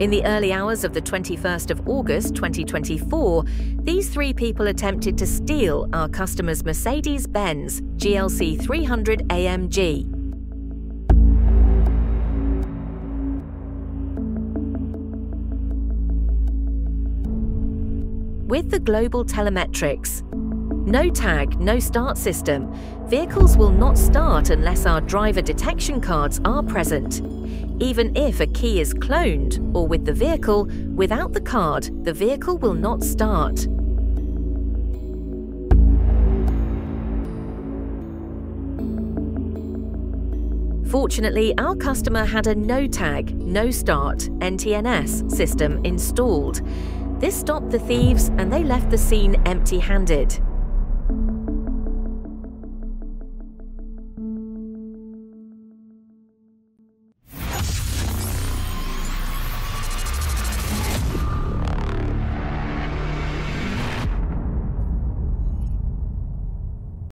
In the early hours of the 21st of August 2024, these three people attempted to steal our customer's Mercedes Benz GLC 300 AMG. With the global telemetrics, no tag, no start system, vehicles will not start unless our driver detection cards are present. Even if a key is cloned or with the vehicle, without the card, the vehicle will not start. Fortunately, our customer had a no tag, no start NTNS system installed. This stopped the thieves and they left the scene empty handed.